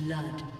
Blood.